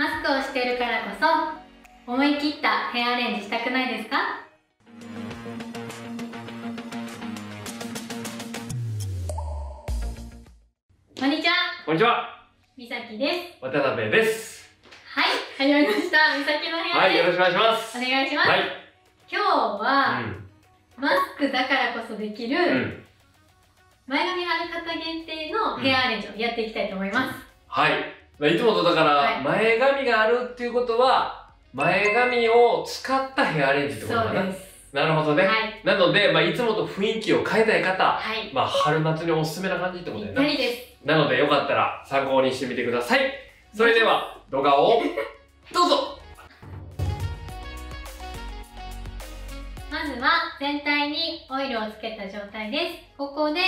マスクをしているからこそ思い切ったヘアアレンジしたくないですか？こんにちはこんにちは。みさきです渡辺です。はい始まりましたみさきの部はい、よろしくお願いします。お願いします、はい。今日は、うマスクだからこそできる、ん。うん。前髪ある方限定のヘアアレンジをやっていきたいと思います、はい。まあ、いつもとだから、はい前髪があるっていうことは、前髪を使ったヘアアレンジってことかな。なるほどね。はいなので、まあ、いつもと雰囲気を変えたい方、はいまあ、春夏におすすめな感じってことだよな。たりですなので、よかったら参考にしてみてください。それでは、動画を、どうぞまずは全体にオイルをつけた状態です。ここで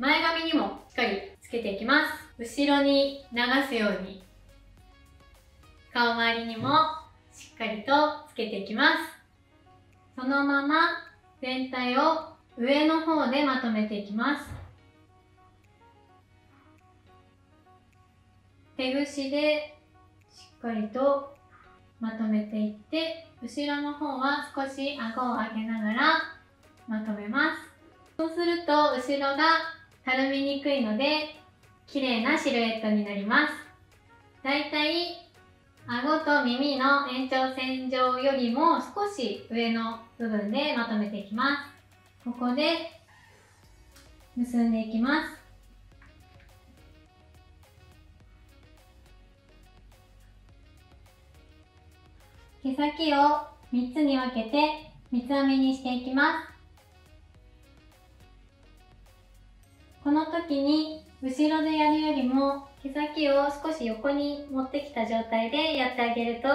前髪にもしっかりつけていきます。後ろに流すように顔周りにもしっかりとつけていきます。そのまま全体を上の方でまとめていきます。手ぐしでしっかりとまとめていって後ろの方は少し顎を上げながらまとめますそうすると後ろがたるみにくいので綺麗なシルエットになります。だいたい顎と耳の延長線上よりも少し上の部分でまとめていきます。ここで結んでいきます。毛先を3つに分けて三つ編みにしていきます。時に後ろでやるよりも毛先を少し横に持ってきた状態でやってあげると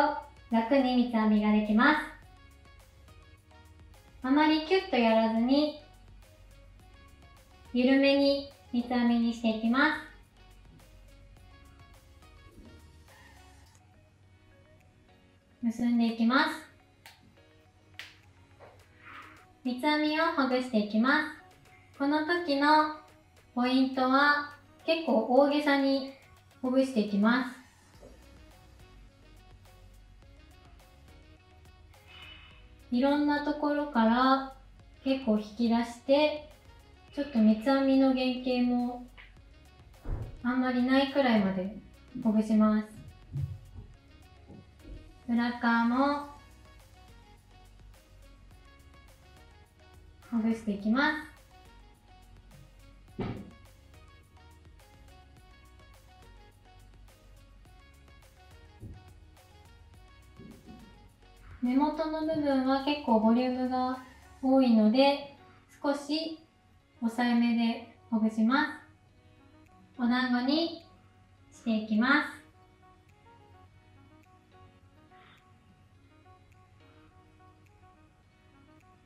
楽に三つ編みができます。あまりキュッとやらずに緩めに三つ編みにしていきます。結んでいきます。三つ編みをほぐしていきます。この時のポイントは結構大げさにほぐしていきます。いろんなところから結構引き出してちょっと三つ編みの原型もあんまりないくらいまでほぐします。裏側もほぐしていきます。根元の部分は結構ボリュームが多いので少し抑えめでほぐします。お団子にしていきます。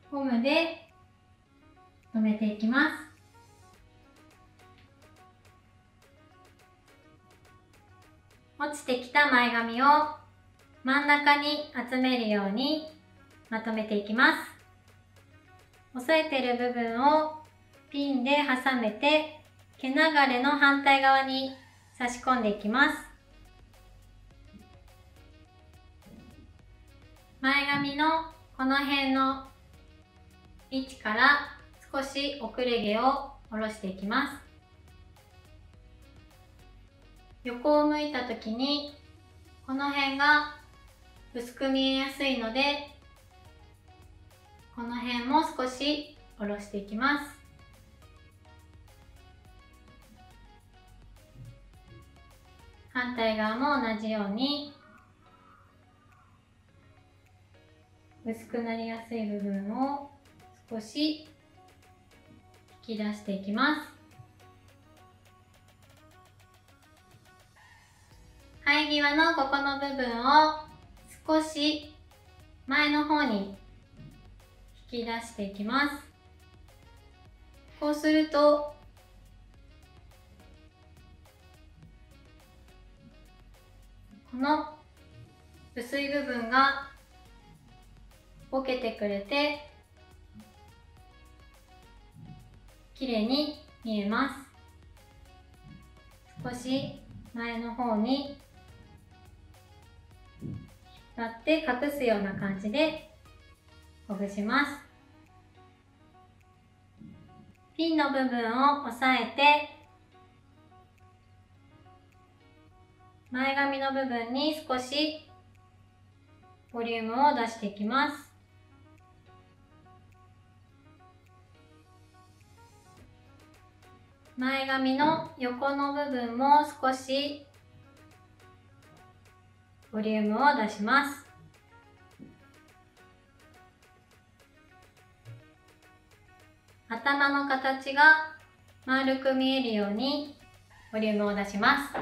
ゴムで留めていきます。落ちてきた前髪を真ん中に集めるようにまとめていきます。押さえてる部分をピンで挟めて毛流れの反対側に差し込んでいきます。前髪のこの辺の位置から少し遅れ毛を下ろしていきます。横を向いた時にこの辺が薄く見えやすいのでこの辺も少し下ろしていきます。反対側も同じように薄くなりやすい部分を少し引き出していきます。際のここの部分を少し前の方に引き出していきます。こうするとこの薄い部分がボケてくれて綺麗に見えます。少し前の方に使って隠すような感じでほぐします。ピンの部分を押さえて前髪の部分に少しボリュームを出していきます。前髪の横の部分も少しボリュームを出します。頭の形が丸く見えるようにボリュームを出します。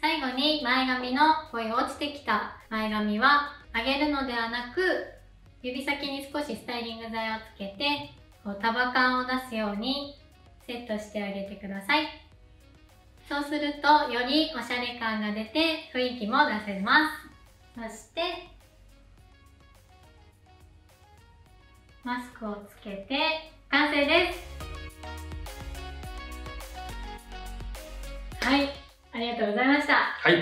最後に前髪のこういう落ちてきた。前髪は上げるのではなく指先に少しスタイリング剤をつけてこう束感を出すようにセットしてあげてください。そうするとよりおしゃれ感が出て雰囲気も出せますそしてマスクをつけて完成ですはいありがとうございましたはい。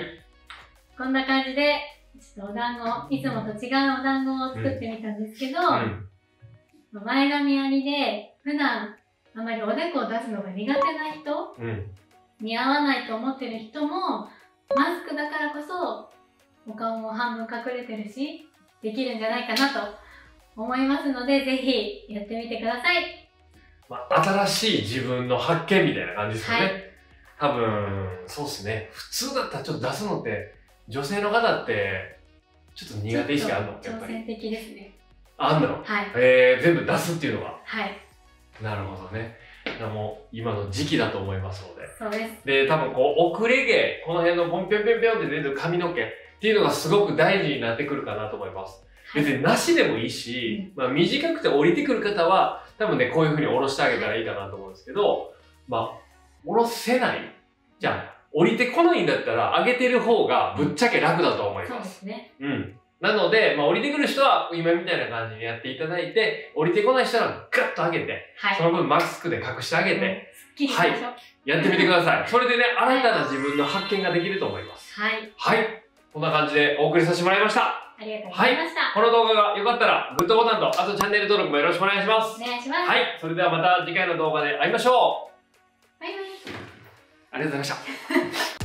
こんな感じでちょっとお団子いつもと違うお団子を作ってみたんですけど、うん。前髪ありで普段あまりおでこを出すのが苦手な人うん。似合わないと思ってる人もマスクだからこそお顔も半分隠れてるしできるんじゃないかなと思いますのでぜひやってみてくださいまあ、新しい自分の発見みたいな感じですよね。はい多分、そうですね。普通だったらちょっと出すのって、女性の方って、ちょっと苦手意識あるの？やっぱり。挑戦的ですねあんの？はいえー、全部出すっていうのが。はいなるほどね。もう、今の時期だと思いますので。そうですで、多分こう、遅れ毛、この辺のポンピョンピョンピョンって出てる髪の毛っていうのがすごく大事になってくるかなと思います。はい別になしでもいいし、まあ短くて降りてくる方は、多分ね、こういう風に下ろしてあげたらいいかなと思うんですけど、まあ、下ろせない。じゃあ、降りてこないんだったら、上げてる方がぶっちゃけ楽だと思いそうま。ですすねうん。なので、まあ、降りてくる人は今みたいな感じにやっていただいて、降りてこない人はガッと上げて、はいその分マスクで隠してあげて、すっきりしましょうやってみてください。それでね、新たな自分の発見ができると思います。はいはい。こんな感じでお送りさせてもらいました。ありがとうございました、この動画が良かったら、グッドボタンと、あとチャンネル登録もよろしくお願いします。お願いします、はい。それではまた次回の動画で会いましょう。バイバイありがとうございました。